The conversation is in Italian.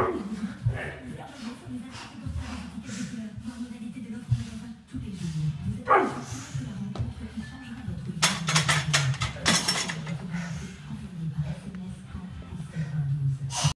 eh.